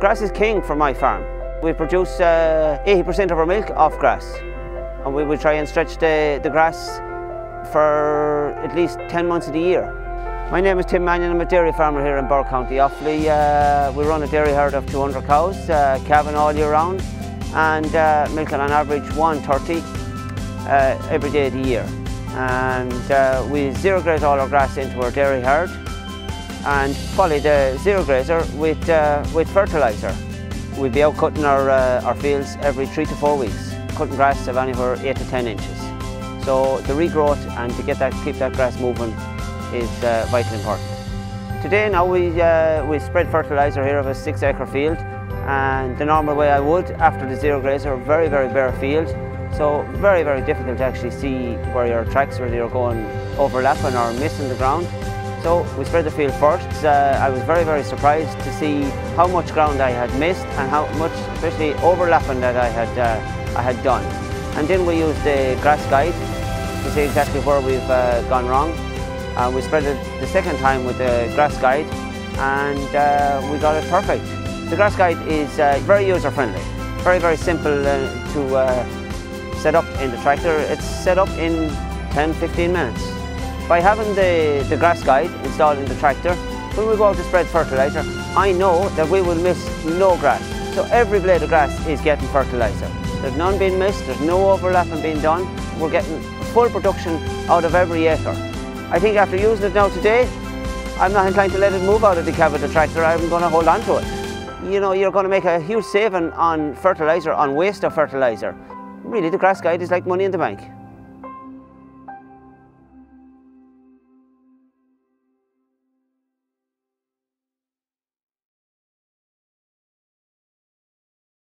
Grass is king for my farm. We produce 80% uh, of our milk off grass and we will try and stretch the, the grass for at least 10 months of the year. My name is Tim Mannion, I'm a dairy farmer here in Borough County Offaly. Uh, we run a dairy herd of 200 cows, uh, calving all year round and uh, milking on average 130 uh, every day of the year. And uh, we zero graze all our grass into our dairy herd and follow the zero grazer with, uh, with fertiliser. We'll be out cutting our, uh, our fields every three to four weeks, cutting grass of anywhere eight to 10 inches. So the regrowth and to get that, keep that grass moving is uh, vitally important. Today now we, uh, we spread fertiliser here of a six acre field and the normal way I would after the zero grazer, very, very bare field. So very, very difficult to actually see where your tracks, whether you're going overlapping or missing the ground. So we spread the field first. Uh, I was very, very surprised to see how much ground I had missed and how much, especially overlapping that I had, uh, I had done. And then we used the grass guide to see exactly where we've uh, gone wrong. And we spread it the second time with the grass guide and uh, we got it perfect. The grass guide is uh, very user friendly, very, very simple uh, to set up in the tractor. It's set up in 10-15 minutes. By having the, the grass guide installed in the tractor, when we go out to spread fertiliser, I know that we will miss no grass. So every blade of grass is getting fertiliser. There's none being missed, there's no overlapping being done. We're getting full production out of every acre. I think after using it now today, I'm not inclined to let it move out of the cab of the tractor, I'm going to hold on to it. You know, you're going to make a huge saving on fertiliser, on waste of fertiliser. Really, the grass guide is like money in the bank.